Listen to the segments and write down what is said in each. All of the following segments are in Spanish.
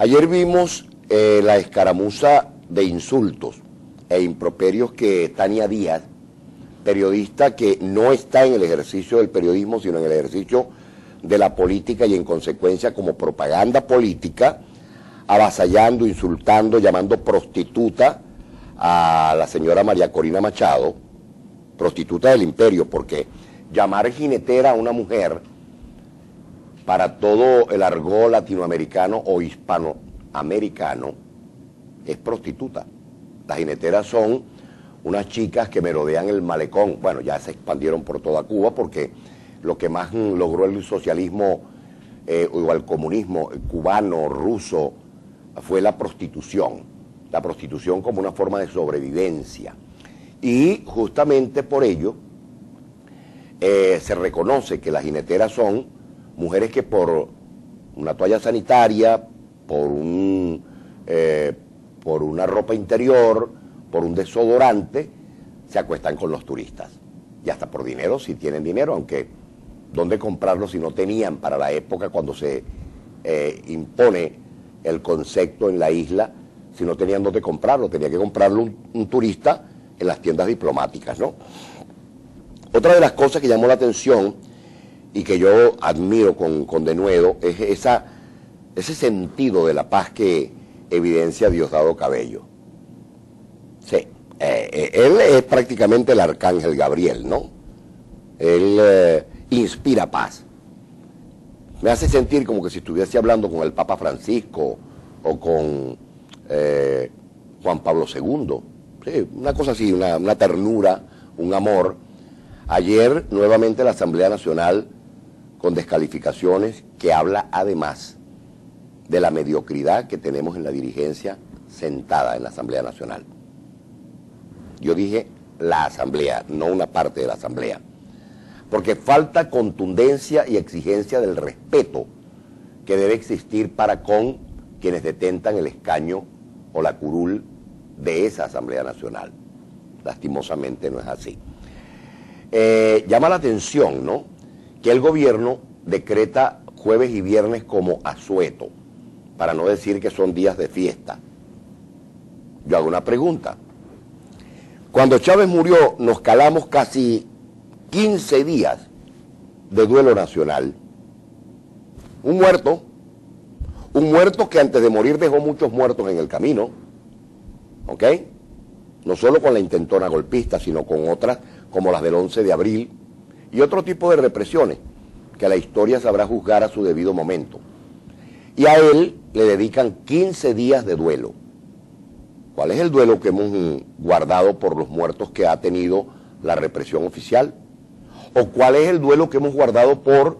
Ayer vimos eh, la escaramuza de insultos e improperios que Tania Díaz, periodista que no está en el ejercicio del periodismo, sino en el ejercicio de la política y en consecuencia como propaganda política, avasallando, insultando, llamando prostituta a la señora María Corina Machado, prostituta del imperio, porque llamar jinetera a una mujer para todo el argot latinoamericano o hispanoamericano es prostituta. Las jineteras son unas chicas que merodean el malecón. Bueno, ya se expandieron por toda Cuba porque lo que más logró el socialismo eh, o el comunismo cubano, ruso, fue la prostitución. La prostitución como una forma de sobrevivencia. Y justamente por ello eh, se reconoce que las jineteras son mujeres que por una toalla sanitaria, por, un, eh, por una ropa interior, por un desodorante, se acuestan con los turistas. Y hasta por dinero, si tienen dinero, aunque ¿dónde comprarlo si no tenían para la época cuando se eh, impone el concepto en la isla? Si no tenían dónde comprarlo, tenía que comprarlo un, un turista en las tiendas diplomáticas, ¿no? Otra de las cosas que llamó la atención y que yo admiro con, con denuedo es esa, ese sentido de la paz que evidencia Diosdado Cabello. Sí, eh, eh, él es prácticamente el arcángel Gabriel, ¿no? Él eh, inspira paz. Me hace sentir como que si estuviese hablando con el Papa Francisco o con Juan Pablo II. Sí, una cosa así, una, una ternura, un amor. Ayer nuevamente la Asamblea Nacional con descalificaciones, que habla además de la mediocridad que tenemos en la dirigencia sentada en la Asamblea Nacional. Yo dije la Asamblea, no una parte de la Asamblea, porque falta contundencia y exigencia del respeto que debe existir para con quienes detentan el escaño o la curul de esa Asamblea Nacional. Lastimosamente no es así. Eh, llama la atención, ¿no? Que el gobierno decreta jueves y viernes como asueto, para no decir que son días de fiesta. Yo hago una pregunta. Cuando Chávez murió nos calamos casi 15 días de duelo nacional. Un muerto, un muerto que antes de morir dejó muchos muertos en el camino, ¿ok? No solo con la intentona golpista, sino con otras como las del 11 de abril, y otro tipo de represiones que la historia sabrá juzgar a su debido momento. Y a él le dedican 15 días de duelo. ¿Cuál es el duelo que hemos guardado por los muertos que ha tenido la represión oficial? ¿O cuál es el duelo que hemos guardado por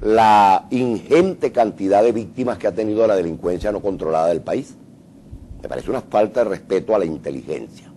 la ingente cantidad de víctimas que ha tenido la delincuencia no controlada del país? Me parece una falta de respeto a la inteligencia.